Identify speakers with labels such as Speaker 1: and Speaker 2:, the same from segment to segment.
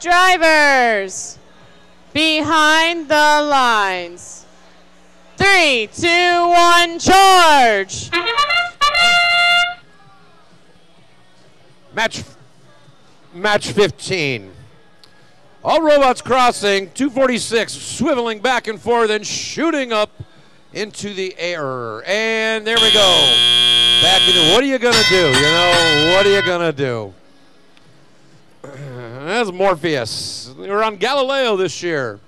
Speaker 1: Drivers, behind the lines. Three, two, one, charge.
Speaker 2: Match, match 15. All robots crossing, 246, swiveling back and forth and shooting up into the air. And there we go. Back into, what are you to do? You know, what are you to do? That's Morpheus. They were on Galileo this year.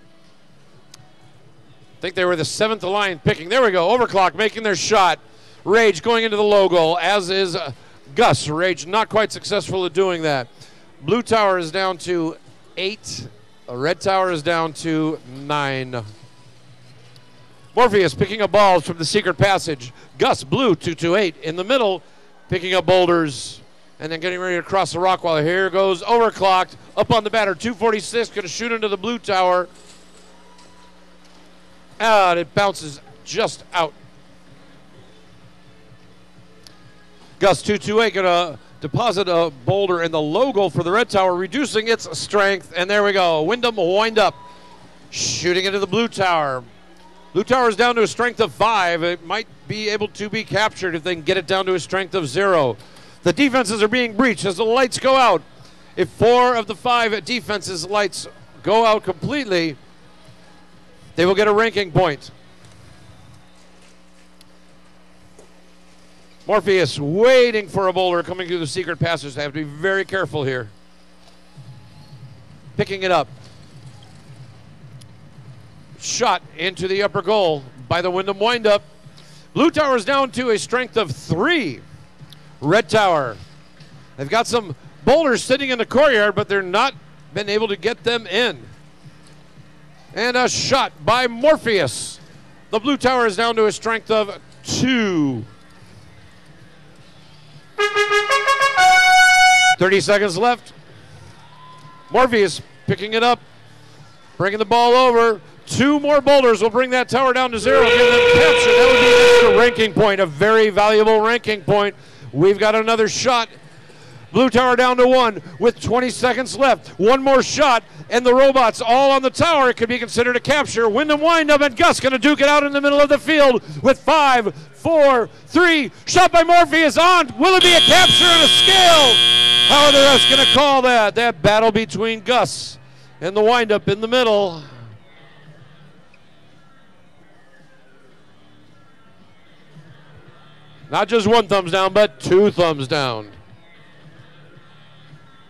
Speaker 2: I think they were the seventh line picking. There we go. Overclock making their shot. Rage going into the low goal, as is uh, Gus. Rage not quite successful at doing that. Blue Tower is down to eight. Red Tower is down to nine. Morpheus picking up balls from the secret passage. Gus Blue 228 in the middle, picking up boulders and then getting ready to cross the rock wall. Here goes overclocked up on the batter. 246 going to shoot into the blue tower. And it bounces just out. Gus 228 going to deposit a boulder in the low goal for the red tower, reducing its strength. And there we go. Windham wind up, shooting into the blue tower. Blue Tower is down to a strength of five. It might be able to be captured if they can get it down to a strength of zero. The defenses are being breached as the lights go out. If four of the five defenses' lights go out completely, they will get a ranking point. Morpheus waiting for a boulder coming through the secret passage. They have to be very careful here. Picking it up. Shot into the upper goal by the Windham windup. Blue Tower is down to a strength of three. Red Tower. They've got some boulders sitting in the courtyard, but they're not been able to get them in. And a shot by Morpheus. The Blue Tower is down to a strength of two. 30 seconds left. Morpheus picking it up, bringing the ball over. Two more boulders will bring that tower down to zero. Give them capture. That would be an extra ranking point, a very valuable ranking point. We've got another shot. Blue tower down to one with 20 seconds left. One more shot, and the robots all on the tower. It could be considered a capture. Windham windup, and Gus going to duke it out in the middle of the field with five, four, three. Shot by Morphy is on. Will it be a capture and a scale? How are the refs going to call that? That battle between Gus and the windup in the middle. Not just one thumbs down, but two thumbs down.